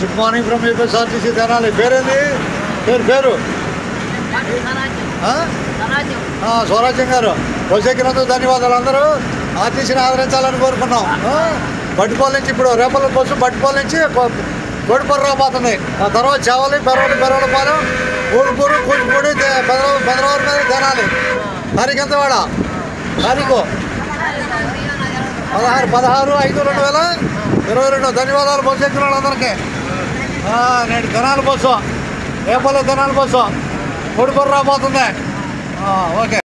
Good morning from APSRTC Tenali పేరేంది పేరు పేరు స్వరాజ్యం గారు. బస్సు ధన్యవాదాలు అందరూ. ఆర్టీసీని ఆదరించాలని కోరుకున్నాం. ఆ? నుంచి ఇప్పుడు రేపల బస్సు బట్టిపోల నుంచి గొడిపూర్ రాబోతుంది. ఆ తర్వాత చావలి పెరవలి పెరవలపాలెం ఊరుపూరు కూచిపూడి పెదర పెదరవారి మీద తెనాలి. తారీఖు ఎంత వాడ పదహారు పదహారు ఐదు రెండు వేల ఇరవై రెండు. ధన్యవాదాలు బస్సు ఎక్కిన వాళ్ళందరికీ ఆ, నేడు తెనాలి బస్సు రేపల్లో తెనాలి బస్సు కొడుకొర్రా పోతుంది